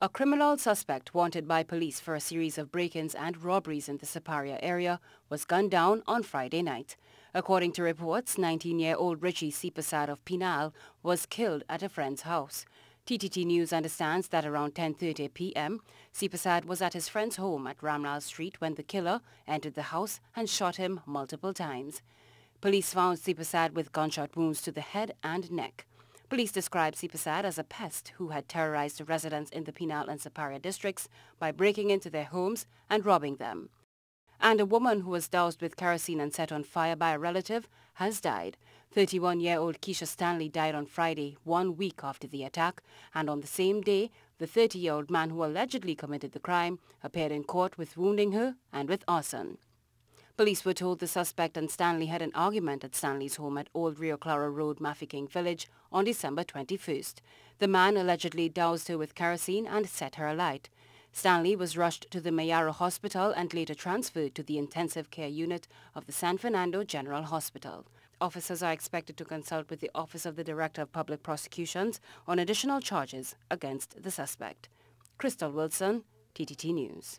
A criminal suspect wanted by police for a series of break-ins and robberies in the Siparia area was gunned down on Friday night. According to reports, 19-year-old Richie Sipasad of Penal was killed at a friend's house. TTT News understands that around 10.30 p.m., Sipasad was at his friend's home at Ramlal Street when the killer entered the house and shot him multiple times. Police found Sipasad with gunshot wounds to the head and neck. Police described Sipasad as a pest who had terrorized residents in the Penal and Siparia districts by breaking into their homes and robbing them. And a woman who was doused with kerosene and set on fire by a relative has died. 31-year-old Keisha Stanley died on Friday, one week after the attack, and on the same day, the 30-year-old man who allegedly committed the crime appeared in court with wounding her and with arson. Police were told the suspect and Stanley had an argument at Stanley's home at Old Rio Claro Road, Mafeking Village on December 21st. The man allegedly doused her with kerosene and set her alight. Stanley was rushed to the Mayaro Hospital and later transferred to the intensive care unit of the San Fernando General Hospital. Officers are expected to consult with the Office of the Director of Public Prosecutions on additional charges against the suspect. Khrystal Wilson, TTT News.